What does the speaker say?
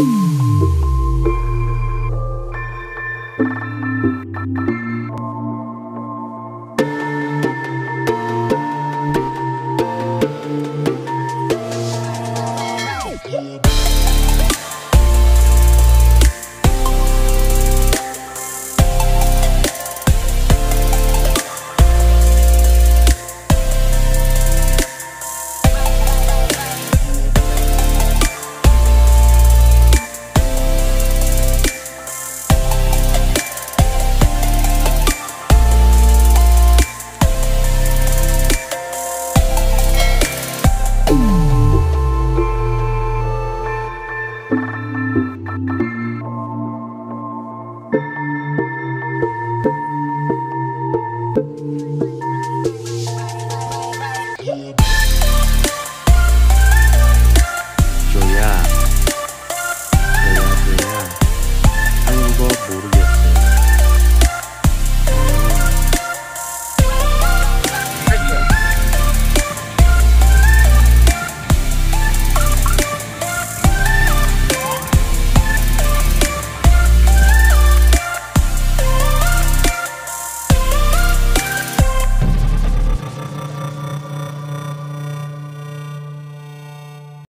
Thank Thank you.